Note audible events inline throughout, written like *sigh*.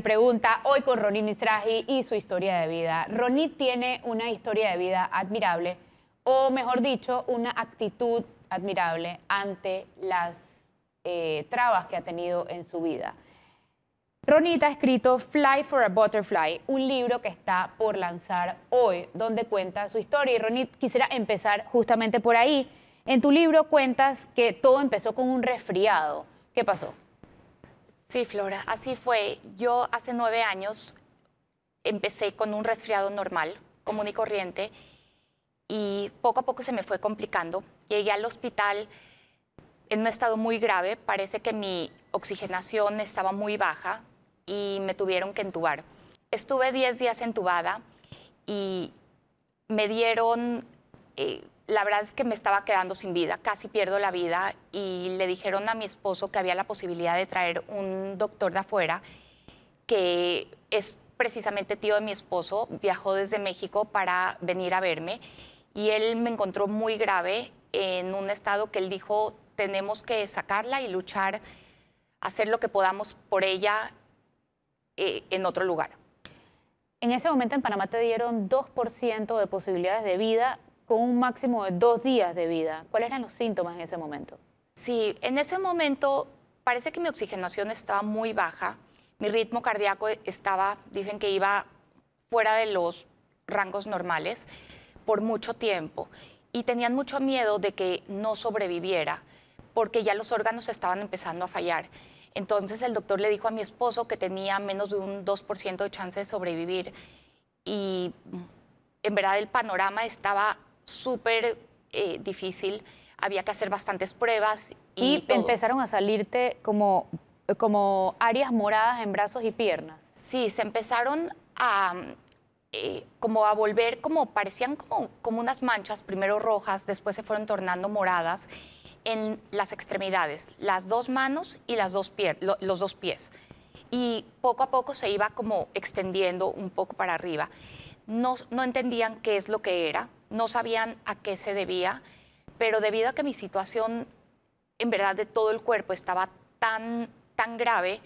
Pregunta, hoy con Ronnie Mistraji y su historia de vida. Ronnie tiene una historia de vida admirable, o mejor dicho, una actitud admirable ante las eh, trabas que ha tenido en su vida. Ronita ha escrito Fly for a Butterfly, un libro que está por lanzar hoy, donde cuenta su historia. Y Ronit, quisiera empezar justamente por ahí. En tu libro cuentas que todo empezó con un resfriado. ¿Qué pasó? Sí, Flora, así fue. Yo hace nueve años empecé con un resfriado normal, común y corriente, y poco a poco se me fue complicando. Llegué al hospital en un estado muy grave, parece que mi oxigenación estaba muy baja, y me tuvieron que entubar. Estuve 10 días entubada y me dieron, eh, la verdad es que me estaba quedando sin vida, casi pierdo la vida y le dijeron a mi esposo que había la posibilidad de traer un doctor de afuera que es precisamente tío de mi esposo, viajó desde México para venir a verme y él me encontró muy grave en un estado que él dijo tenemos que sacarla y luchar, hacer lo que podamos por ella eh, en otro lugar. En ese momento en Panamá te dieron 2% de posibilidades de vida con un máximo de dos días de vida. ¿Cuáles eran los síntomas en ese momento? Sí, en ese momento parece que mi oxigenación estaba muy baja, mi ritmo cardíaco estaba, dicen que iba fuera de los rangos normales por mucho tiempo y tenían mucho miedo de que no sobreviviera porque ya los órganos estaban empezando a fallar. Entonces el doctor le dijo a mi esposo que tenía menos de un 2% de chance de sobrevivir y en verdad el panorama estaba súper eh, difícil, había que hacer bastantes pruebas. Y, empezaron a salirte como, como áreas moradas en brazos y piernas. Sí, se empezaron a, eh, como a volver, como parecían como, como unas manchas, primero rojas, después se fueron tornando moradas en las extremidades, las dos manos y las dos los dos pies. Y poco a poco se iba como extendiendo un poco para arriba. No, no entendían qué es lo que era, no sabían a qué se debía, pero debido a que mi situación, en verdad, de todo el cuerpo estaba tan, tan grave,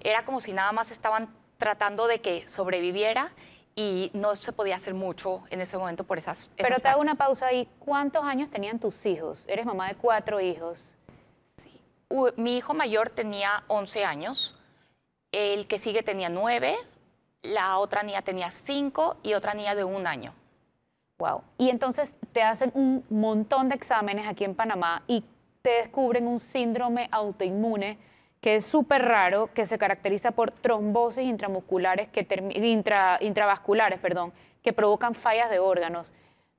era como si nada más estaban tratando de que sobreviviera y no se podía hacer mucho en ese momento por esas... Pero te hago una pausa ahí. ¿Cuántos años tenían tus hijos? Eres mamá de cuatro hijos. Sí. mi hijo mayor tenía 11 años, el que sigue tenía 9, la otra niña tenía 5 y otra niña de un año. Wow. Y entonces te hacen un montón de exámenes aquí en Panamá y te descubren un síndrome autoinmune que es súper raro, que se caracteriza por trombosis intramusculares, que intravasculares, perdón, que provocan fallas de órganos.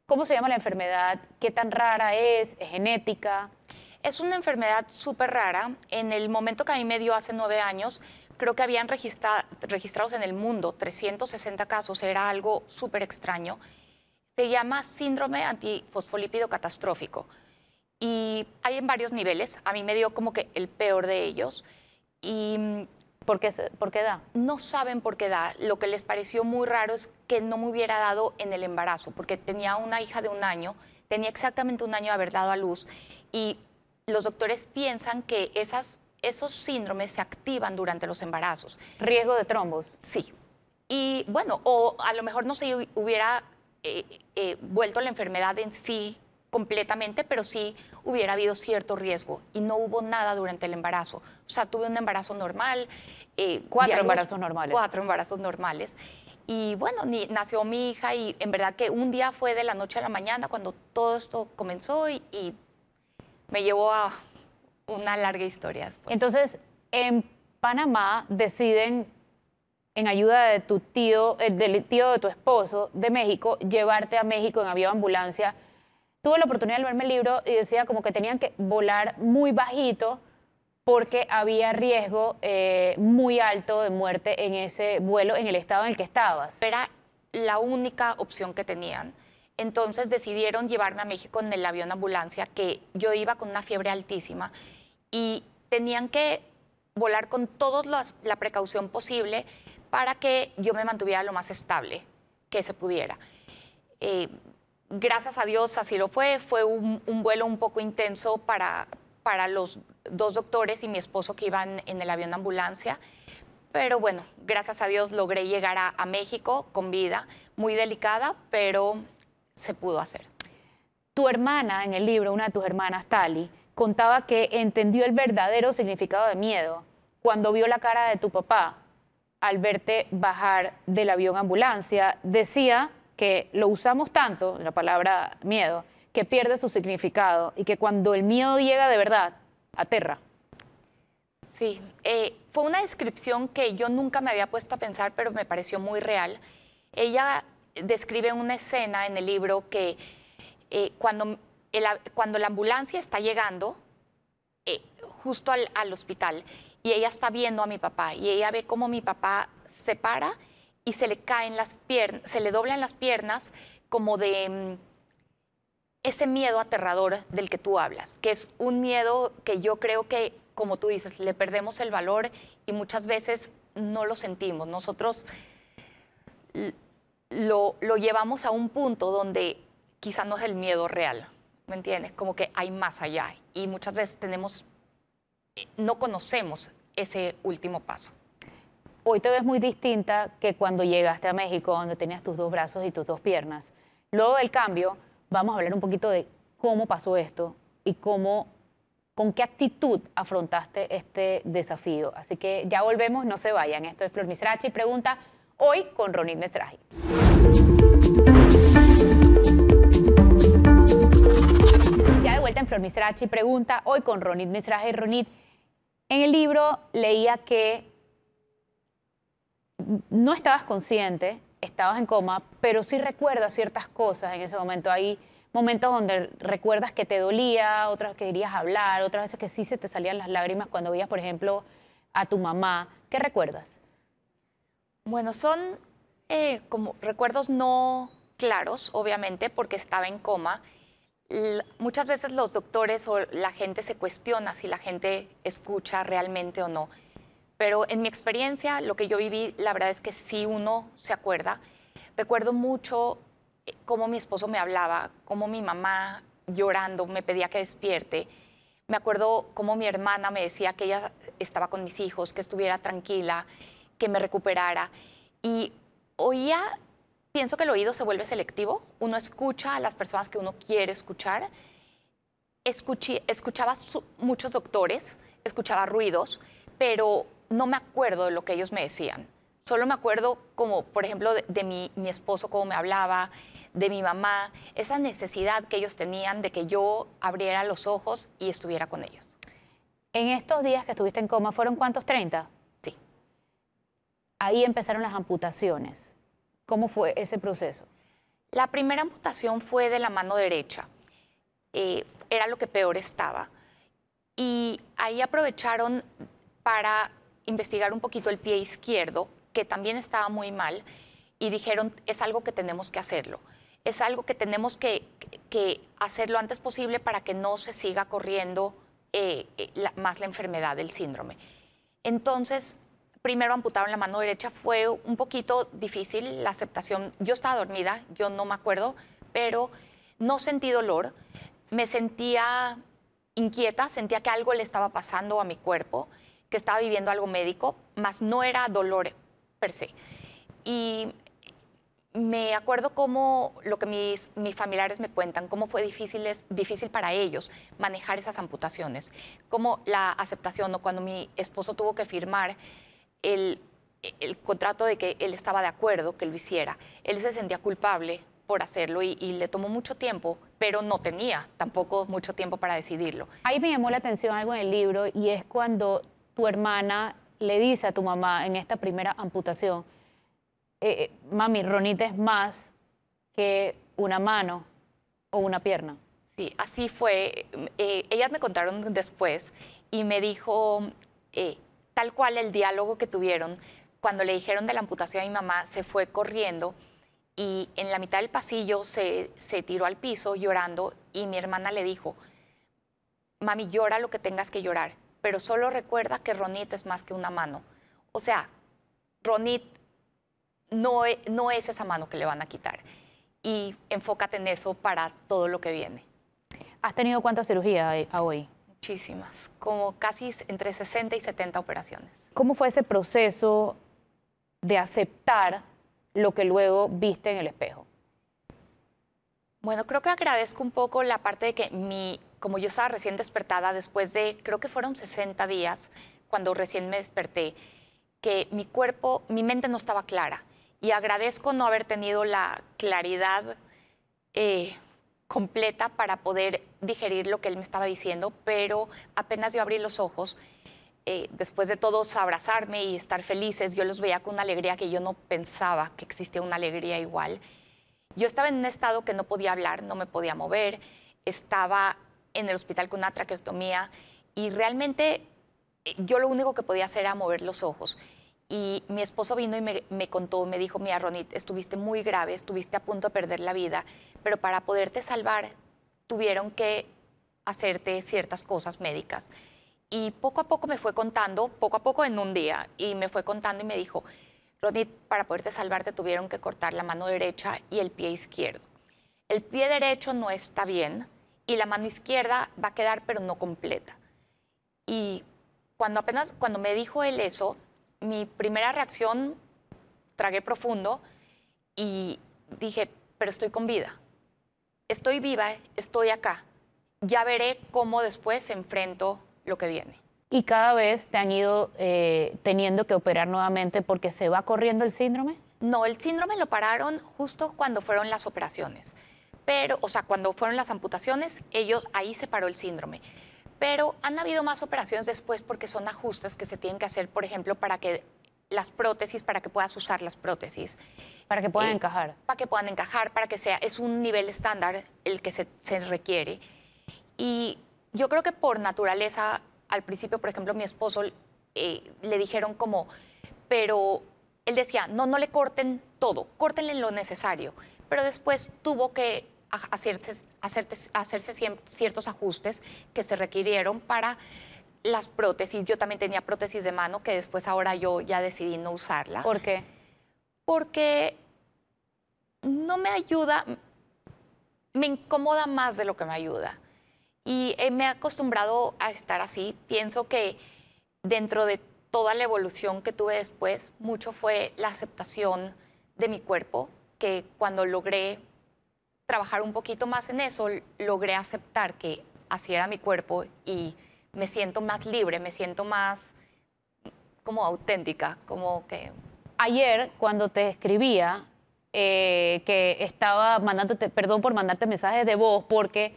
¿Cómo se llama la enfermedad? ¿Qué tan rara es? ¿Es genética? Es una enfermedad súper rara. En el momento que a mí me dio hace nueve años, creo que habían registrados en el mundo 360 casos, era algo súper extraño. Se llama síndrome antifosfolípido catastrófico y hay en varios niveles. A mí me dio como que el peor de ellos. Y mm, ¿Por qué, ¿Por qué da? No saben por qué da. Lo que les pareció muy raro es que no me hubiera dado en el embarazo, porque tenía una hija de un año, tenía exactamente un año de haber dado a luz, y los doctores piensan que esas, esos síndromes se activan durante los embarazos. ¿Riesgo de trombos? Sí. Y bueno, o a lo mejor no se hubiera eh, eh, vuelto la enfermedad en sí completamente, pero sí hubiera habido cierto riesgo y no hubo nada durante el embarazo. O sea, tuve un embarazo normal. Eh, cuatro embarazos normales. Cuatro embarazos normales. Y bueno, ni, nació mi hija y en verdad que un día fue de la noche a la mañana cuando todo esto comenzó y, me llevó a una larga historia después. Entonces, en Panamá deciden, en ayuda de tu tío, eh, del tío de tu esposo de México, llevarte a México en avión ambulancia tuve la oportunidad de verme el libro y decía como que tenían que volar muy bajito porque había riesgo eh, muy alto de muerte en ese vuelo en el estado en el que estabas. Era la única opción que tenían. Entonces decidieron llevarme a México en el avión ambulancia, que yo iba con una fiebre altísima y tenían que volar con toda la precaución posible para que yo me mantuviera lo más estable que se pudiera. Eh, gracias a Dios así lo fue. Fue un, vuelo un poco intenso para, para los dos doctores y mi esposo que iban en el avión de ambulancia, pero bueno, gracias a Dios logré llegar a, a México con vida, muy delicada, pero se pudo hacer. Tu hermana, en el libro, una de tus hermanas, Tali, contaba que entendió el verdadero significado de miedo cuando vio la cara de tu papá al verte bajar del avión ambulancia. Decía que lo usamos tanto, la palabra miedo, que pierde su significado y que cuando el miedo llega de verdad, aterra. Sí, eh, fue una descripción que yo nunca me había puesto a pensar, pero me pareció muy real. Ella describe una escena en el libro que eh, cuando, cuando la ambulancia está llegando eh, justo al, al, hospital y ella está viendo a mi papá y ella ve cómo mi papá se para y se le caen las piernas, se le doblan las piernas como de mm, ese miedo aterrador del que tú hablas, que es un miedo que yo creo que, como tú dices, le perdemos el valor y muchas veces no lo sentimos. Nosotros lo, lo llevamos a un punto donde quizá no es el miedo real, ¿me entiendes? Como que hay más allá y muchas veces tenemos, no conocemos ese último paso. Hoy te ves muy distinta que cuando llegaste a México, donde tenías tus dos brazos y tus dos piernas. Luego del cambio, vamos a hablar un poquito de cómo pasó esto y cómo, con qué actitud afrontaste este desafío. Así que ya volvemos, no se vayan. Esto es Flor Misrachi pregunta hoy con Ronit Mesraji. Vuelta en Flor Misrachi pregunta hoy con Ronit Mesraji. Ronit, en el libro leía que no estabas consciente, estabas en coma, pero sí recuerdas ciertas cosas en ese momento. Hay momentos donde recuerdas que te dolía, otras que querías hablar, otras veces que sí se te salían las lágrimas cuando veías, por ejemplo, a tu mamá. ¿Qué recuerdas? Bueno, son eh, como recuerdos no claros, obviamente, porque estaba en coma. Muchas veces los doctores o la gente se cuestiona si la gente escucha realmente o no pero en mi experiencia, lo que yo viví, la verdad es que sí uno se acuerda. Recuerdo mucho eh, cómo mi esposo me hablaba, cómo mi mamá llorando me pedía que despierte. Me acuerdo cómo mi hermana me decía que ella estaba con mis hijos, que estuviera tranquila, que me recuperara. Y oía, pienso que el oído se vuelve selectivo. Uno escucha a las personas que uno quiere escuchar. Escuché, escuchaba muchos doctores, escuchaba ruidos, pero no me acuerdo de lo que ellos me decían. Solo me acuerdo como, por ejemplo, de, mi, mi, esposo, cómo me hablaba, de mi mamá, esa necesidad que ellos tenían de que yo abriera los ojos y estuviera con ellos. En estos días que estuviste en coma, ¿fueron cuántos? ¿30? Sí. Ahí empezaron las amputaciones. ¿Cómo fue ese proceso? La primera amputación fue de la mano derecha. Eh, era lo que peor estaba. Y ahí aprovecharon para investigar un poquito el pie izquierdo, que también estaba muy mal, y dijeron, es algo que tenemos que hacerlo. Es algo que tenemos que, que hacer lo antes posible para que no se siga corriendo eh, eh, más la enfermedad del síndrome. Entonces, primero amputaron la mano derecha, fue un poquito difícil la aceptación. Yo estaba dormida, yo no me acuerdo, pero no sentí dolor, me sentía inquieta, sentía que algo le estaba pasando a mi cuerpo que estaba viviendo algo médico, más no era dolor per se. Y me acuerdo cómo lo que mis, mis familiares me cuentan, cómo fue difícil, difícil para ellos manejar esas amputaciones, cómo la aceptación o cuando mi esposo tuvo que firmar el, el contrato de que él estaba de acuerdo que lo hiciera, él se sentía culpable por hacerlo y, y, le tomó mucho tiempo, pero no tenía tampoco mucho tiempo para decidirlo. Ahí me llamó la atención algo en el libro y es cuando tu hermana le dice a tu mamá en esta primera amputación, eh, eh, mami, Ronita es más que una mano o una pierna. Sí, así fue. Eh, ellas me contaron después y me dijo eh, tal cual el diálogo que tuvieron. Cuando le dijeron de la amputación a mi mamá, se fue corriendo y en la mitad del pasillo se, se tiró al piso llorando y mi hermana le dijo, mami, llora lo que tengas que llorar pero solo recuerda que Ronit es más que una mano. O sea, Ronit no, e, no es esa mano que le van a quitar. Y enfócate en eso para todo lo que viene. ¿Has tenido cuántas cirugías a hoy? Muchísimas, como casi entre 60 y 70 operaciones. ¿Cómo fue ese proceso de aceptar lo que luego viste en el espejo? Bueno, creo que agradezco un poco la parte de que mi, como yo estaba recién despertada después de, creo que fueron 60 días cuando recién me desperté, que mi cuerpo, mi mente no estaba clara. Y agradezco no haber tenido la claridad eh, completa para poder digerir lo que él me estaba diciendo, pero apenas yo abrí los ojos, eh, después de todos abrazarme y estar felices, yo los veía con una alegría que yo no pensaba que existía una alegría igual. Yo estaba en un estado que no podía hablar, no me podía mover, estaba en el hospital con una traqueostomía y realmente eh, yo lo único que podía hacer era mover los ojos. Y mi esposo vino y me, contó, me dijo, mira, Ronit, estuviste muy grave, estuviste a punto de perder la vida, pero para poderte salvar tuvieron que hacerte ciertas cosas médicas. Y poco a poco me fue contando, poco a poco en un día, y me fue contando y me dijo, Ronit, para poderte salvar te tuvieron que cortar la mano derecha y el pie izquierdo. El pie derecho no está bien y la mano izquierda va a quedar pero no completa. Y cuando apenas, cuando me dijo él eso, mi primera reacción, tragué profundo y dije, pero estoy con vida. Estoy viva, estoy acá. Ya veré cómo después enfrento lo que viene y cada vez te han ido eh, teniendo que operar nuevamente porque se va corriendo el síndrome? No, el síndrome lo pararon justo cuando fueron las operaciones. Pero, o sea, cuando fueron las amputaciones, ellos ahí se paró el síndrome. Pero han habido más operaciones después porque son ajustes que se tienen que hacer, por ejemplo, para que las prótesis, para que puedas usar las prótesis. Para que puedan encajar. Para que puedan encajar, para que sea, es un nivel estándar el que se, se requiere. Y yo creo que por naturaleza al principio, por ejemplo, mi esposo eh, le dijeron como, pero él decía, no, no le corten todo, córtenle lo necesario. Pero después tuvo que hacerse, hacerse ciertos ajustes que se requirieron para las prótesis. Yo también tenía prótesis de mano que después ahora yo ya decidí no usarla. ¿Por qué? Porque no me ayuda, me incomoda más de lo que me ayuda. Y eh, me he acostumbrado a estar así. Pienso que dentro de toda la evolución que tuve después, mucho fue la aceptación de mi cuerpo, que cuando logré trabajar un poquito más en eso, logré aceptar que así era mi cuerpo y me siento más libre, me siento más como auténtica, como que... Ayer, cuando te escribía, eh, que estaba mandándote, perdón por mandarte mensajes de voz, porque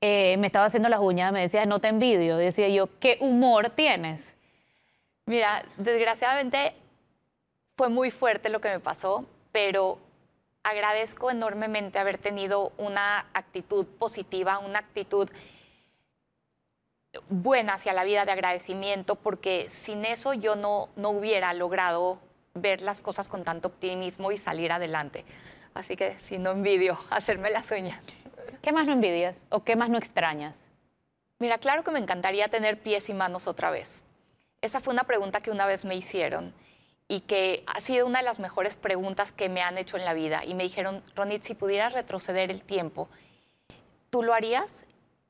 eh, me estaba haciendo las uñas, me decía, no te envidio. Decía yo, ¿qué humor tienes? Mira, desgraciadamente fue muy fuerte lo que me pasó, pero agradezco enormemente haber tenido una actitud positiva, una actitud buena hacia la vida de agradecimiento, porque sin eso yo no, no hubiera logrado ver las cosas con tanto optimismo y salir adelante. Así que si no envidio *laughs* hacerme las uñas. ¿Qué más no envidias o qué más no extrañas? Mira, claro que me encantaría tener pies y manos otra vez. Esa fue una pregunta que una vez me hicieron y que ha sido una de las mejores preguntas que me han hecho en la vida. Y me dijeron, Ronit, si pudieras retroceder el tiempo, ¿tú lo harías?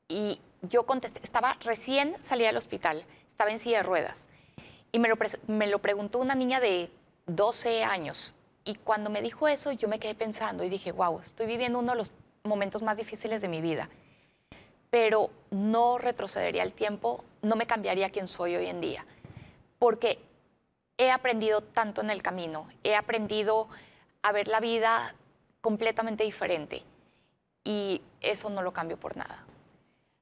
Y yo contesté, estaba recién salida del hospital, estaba en silla de ruedas. Y me lo, me lo preguntó una niña de 12 años. Y cuando me dijo eso, yo me quedé pensando y dije, wow, estoy viviendo uno de los momentos más difíciles de mi vida, pero no retrocedería el tiempo, no me cambiaría quien soy hoy en día, porque he aprendido tanto en el camino, he aprendido a ver la vida completamente diferente y eso no lo cambio por nada.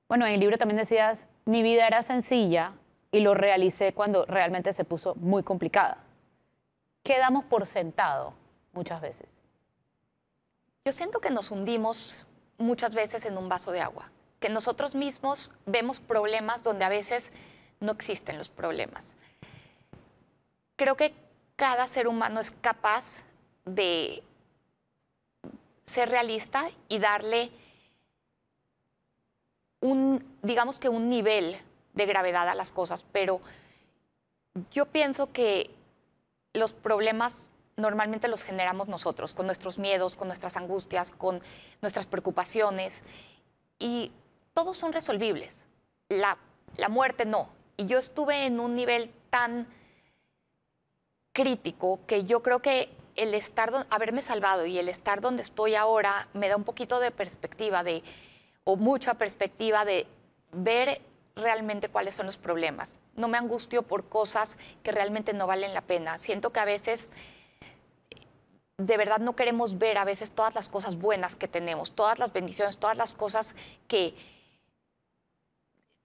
Bueno, en el libro también decías, mi vida era sencilla y lo realicé cuando realmente se puso muy complicada. ¿Qué damos por sentado muchas veces? Yo siento que nos hundimos muchas veces en un vaso de agua, que nosotros mismos vemos problemas donde a veces no existen los problemas. Creo que cada ser humano es capaz de ser realista y darle un, digamos que un nivel de gravedad a las cosas, pero yo pienso que los problemas normalmente los generamos nosotros, con nuestros miedos, con nuestras angustias, con nuestras preocupaciones, y todos son resolvibles. La, la muerte no. Y yo estuve en un nivel tan crítico que yo creo que el estar, haberme salvado y el estar donde estoy ahora me da un poquito de perspectiva de, o mucha perspectiva de ver realmente cuáles son los problemas. No me angustio por cosas que realmente no valen la pena. Siento que a veces de verdad no queremos ver a veces todas las cosas buenas que tenemos, todas las bendiciones, todas las cosas que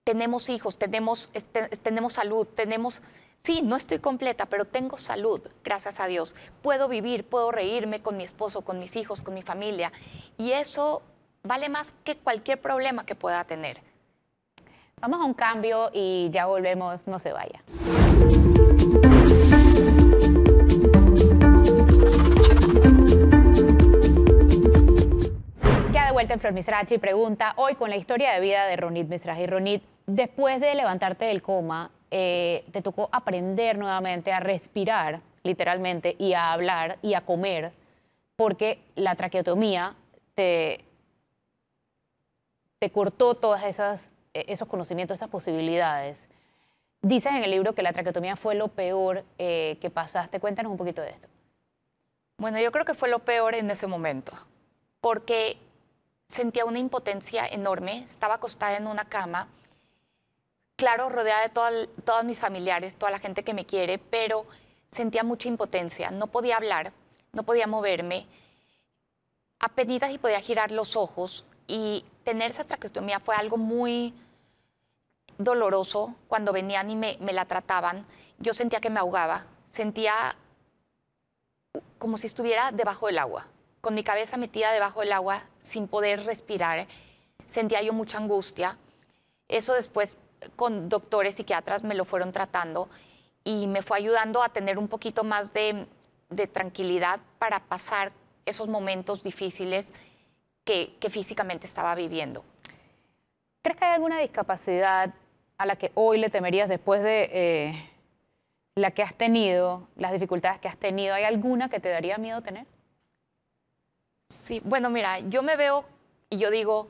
tenemos hijos, tenemos, este, tenemos salud, tenemos... Sí, no estoy completa, pero tengo salud, gracias a Dios. Puedo vivir, puedo reírme con mi esposo, con mis hijos, con mi familia. Y eso vale más que cualquier problema que pueda tener. Vamos a un cambio y ya volvemos, no se vaya. Ya de vuelta en Flor Misrachi pregunta, hoy con la historia de vida de Ronit Misrachi. Ronit, después de levantarte del coma, eh, te tocó aprender nuevamente a respirar, literalmente, y a hablar y a comer, porque la traqueotomía te, te cortó esas e, esos conocimientos, esas posibilidades. Dices en el libro que la traqueotomía fue lo peor eh, que pasaste. Cuéntanos un poquito de esto. Bueno, yo creo que fue lo peor en ese momento, porque sentía una impotencia enorme, estaba acostada en una cama, claro, rodeada de todos mis familiares, toda la gente que me quiere, pero sentía mucha impotencia, no podía hablar, no podía moverme, apenas y podía girar los ojos y tener esa traqueotomía fue algo muy doloroso cuando venían y me, la trataban. Yo sentía que me ahogaba, sentía como si estuviera debajo del agua, con mi cabeza metida debajo del agua sin poder respirar. Sentía yo mucha angustia. Eso después con doctores psiquiatras me lo fueron tratando y me fue ayudando a tener un poquito más de, tranquilidad para pasar esos momentos difíciles que, que físicamente estaba viviendo. ¿Crees que hay alguna discapacidad a la que hoy le temerías después de eh, la que has tenido, las dificultades que has tenido? ¿Hay alguna que te daría miedo tener? Sí, bueno, mira, yo me veo y yo digo,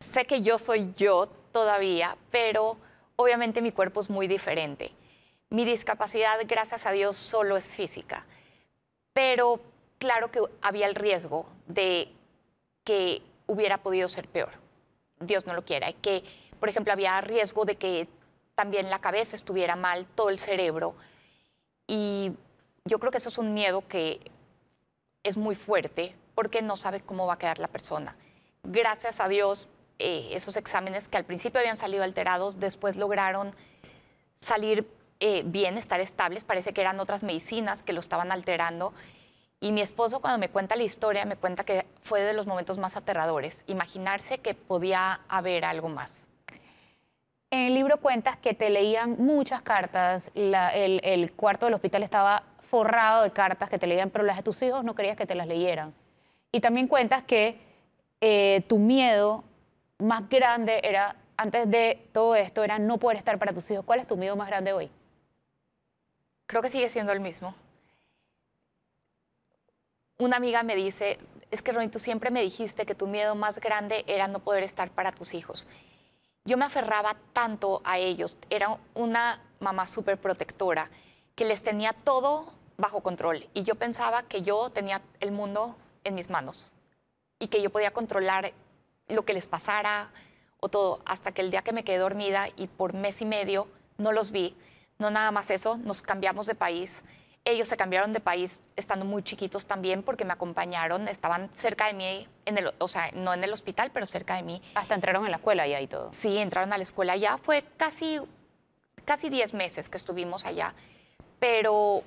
sé que yo soy yo todavía, pero obviamente mi cuerpo es muy diferente. Mi discapacidad, gracias a Dios, solo es física, pero claro que había el riesgo de que hubiera podido ser peor. Dios no lo quiera, que por ejemplo, había riesgo de que también la cabeza estuviera mal, todo el cerebro. Y yo creo que eso es un miedo que es muy fuerte porque no sabe cómo va a quedar la persona. Gracias a Dios, eh, esos exámenes que al principio habían salido alterados, después lograron salir eh, bien, estar estables. Parece que eran otras medicinas que lo estaban alterando. Y mi esposo cuando me cuenta la historia, me cuenta que fue de los momentos más aterradores, imaginarse que podía haber algo más. En el libro cuentas que te leían muchas cartas, el, cuarto del hospital estaba forrado de cartas que te leían, pero las de tus hijos no querías que te las leyeran. Y también cuentas que eh, tu miedo más grande era, antes de todo esto, era no poder estar para tus hijos. ¿Cuál es tu miedo más grande hoy? Creo que sigue siendo el mismo. Una amiga me dice, es que Ronnie, tú siempre me dijiste que tu miedo más grande era no poder estar para tus hijos yo me aferraba tanto a ellos, era una mamá súper protectora, que les tenía todo bajo control y yo pensaba que yo tenía el mundo en mis manos y que yo podía controlar lo que les pasara o todo, hasta que el día que me quedé dormida y por mes y medio no los vi, no nada más eso, nos cambiamos de país ellos se cambiaron de país estando muy chiquitos también porque me acompañaron, estaban cerca de mí, en el, o sea, no en el hospital, pero cerca de mí. Hasta entraron en la escuela ya y todo. Sí, entraron a la escuela ya. Fue casi, casi 10 meses que estuvimos allá. Pero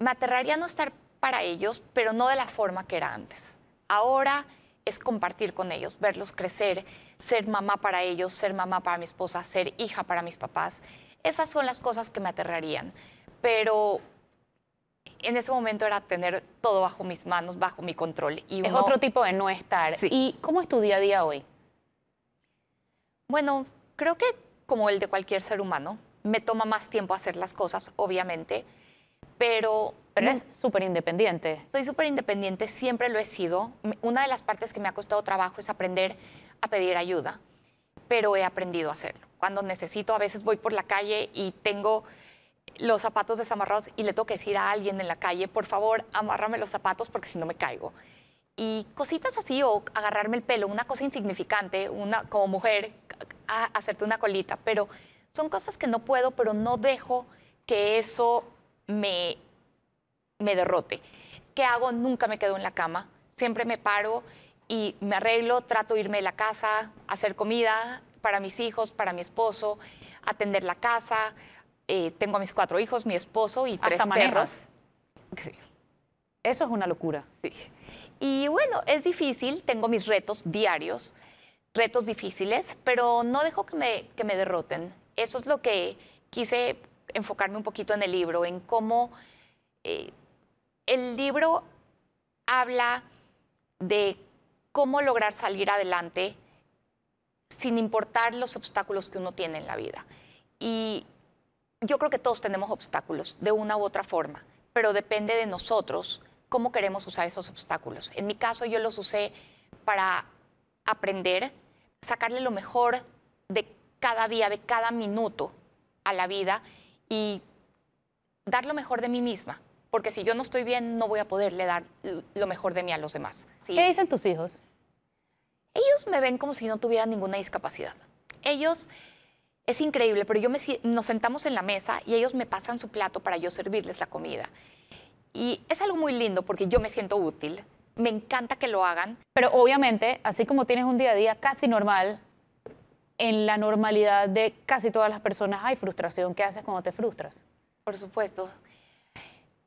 me aterraría no estar para ellos, pero no de la forma que era antes. Ahora es compartir con ellos, verlos crecer, ser mamá para ellos, ser mamá para mi esposa, ser hija para mis papás. Esas son las cosas que me aterrarían. Pero en ese momento era tener todo bajo mis manos, bajo mi control. Y es otro tipo de no estar. ¿Y cómo es tu día a día hoy? Bueno, creo que como el de cualquier ser humano, me toma más tiempo hacer las cosas, obviamente, pero... Pero eres súper independiente. Soy súper independiente, siempre lo he sido. Una de las partes que me ha costado trabajo es aprender a pedir ayuda, pero he aprendido a hacerlo. Cuando necesito, a veces voy por la calle y tengo los zapatos desamarrados y le tengo que decir a alguien en la calle, por favor, amárrame los zapatos porque si no me caigo. Y cositas así, o agarrarme el pelo, una cosa insignificante, una, como mujer, a- hacerte una colita, pero son cosas que no puedo, pero no dejo que eso me, me derrote. ¿Qué hago? Nunca me quedo en la cama, siempre me paro y me arreglo, trato de irme de la casa, hacer comida para mis hijos, para mi esposo, atender la casa. Eh, tengo a mis cuatro hijos, mi esposo y tres Hasta perros. Sí. Eso es una locura. Sí. Y bueno, es difícil, tengo mis retos diarios, retos difíciles, pero no dejo que me, que me derroten. Eso es lo que quise enfocarme un poquito en el libro, en cómo eh, el libro habla de cómo lograr salir adelante sin importar los obstáculos que uno tiene en la vida. Y yo creo que todos tenemos obstáculos de una u otra forma, pero depende de nosotros cómo queremos usar esos obstáculos. En mi caso yo los usé para aprender, sacarle lo mejor de cada día, de cada minuto a la vida y dar lo mejor de mí misma, porque si yo no estoy bien no voy a poderle dar lo mejor de mí a los demás. ¿sí? ¿Qué dicen tus hijos? Ellos me ven como si no tuviera ninguna discapacidad. Ellos, es increíble, pero yo me, nos sentamos en la mesa y ellos me pasan su plato para yo servirles la comida. Y es algo muy lindo porque yo me siento útil. Me encanta que lo hagan. Pero obviamente, así como tienes un día a día casi normal, en la normalidad de casi todas las personas hay frustración. ¿Qué haces cuando te frustras? Por supuesto.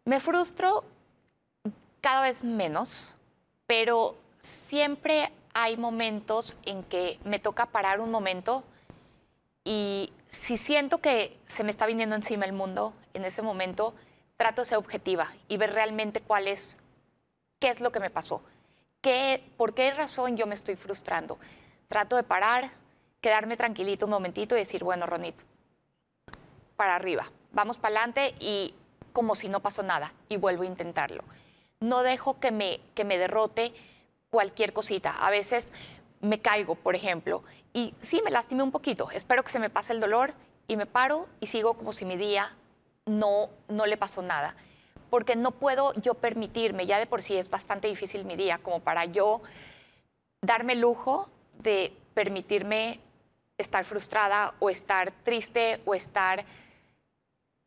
Me frustro cada vez menos, pero siempre hay momentos en que me toca parar un momento y si siento que se me está viniendo encima el mundo en ese momento, trato de ser objetiva y ver realmente cuál es, qué es lo que me pasó, qué, por qué razón yo me estoy frustrando. Trato de parar, quedarme tranquilito un momentito y decir, bueno, Ronit, para arriba, vamos para adelante y como si no pasó nada y vuelvo a intentarlo. No dejo que me, que me derrote cualquier cosita. A veces me caigo, por ejemplo, y sí me lastimé un poquito. Espero que se me pase el dolor y me paro y sigo como si mi día no, no le pasó nada. Porque no puedo yo permitirme, ya de por sí es bastante difícil mi día, como para yo darme lujo de permitirme estar frustrada o estar triste o estar,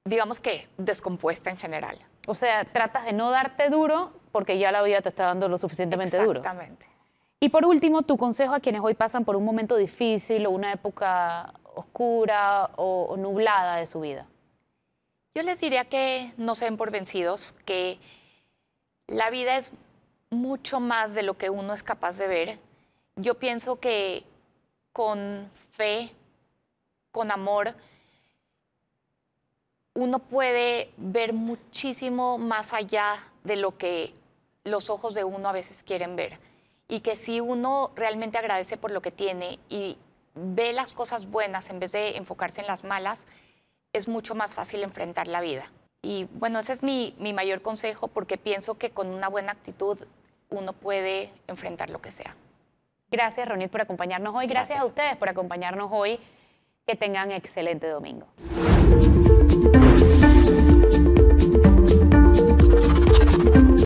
digamos que, descompuesta en general. O sea, tratas de no darte duro porque ya la vida te está dando lo suficientemente duro. Exactamente. Y por último, tu consejo a quienes hoy pasan por un momento difícil o una época oscura o, o nublada de su vida. Yo les diría que no se den por vencidos, que la vida es mucho más de lo que uno es capaz de ver. Yo pienso que con fe, con amor, uno puede ver muchísimo más allá de lo que los ojos de uno a veces quieren ver. Y que si uno realmente agradece por lo que tiene y ve las cosas buenas en vez de enfocarse en las malas, es mucho más fácil enfrentar la vida. Y bueno, ese es mi, mi mayor consejo porque pienso que con una buena actitud uno puede enfrentar lo que sea. Gracias, Ronit, por acompañarnos hoy. Gracias, Gracias. a ustedes por acompañarnos hoy. Que tengan excelente domingo.